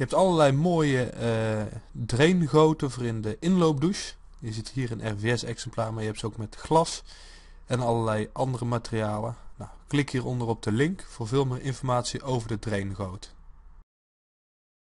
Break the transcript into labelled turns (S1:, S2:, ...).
S1: Je hebt allerlei mooie eh, uh, draingoten voor in de inloopdouche. Je ziet hier een RVS exemplaar, maar je hebt ze ook met glas en allerlei andere materialen. Nou, klik hieronder op de link voor veel meer informatie over de draingoot.